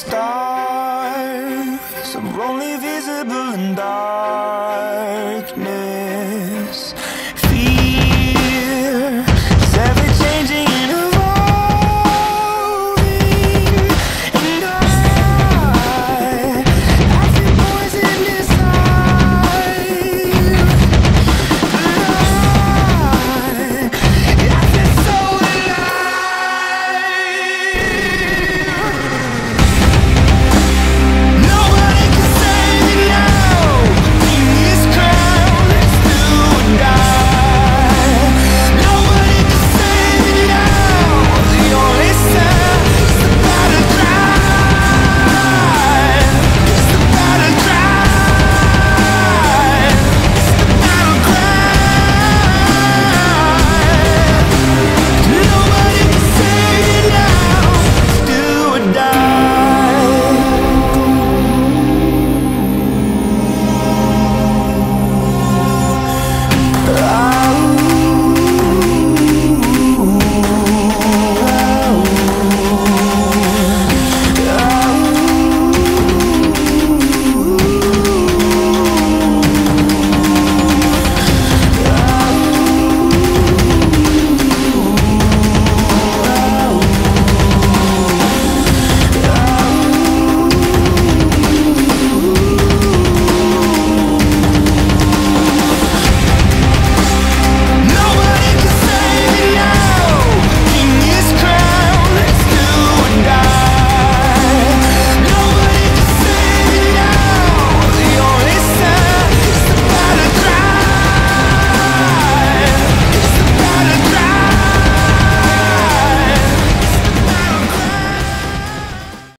stars are only visible in darkness.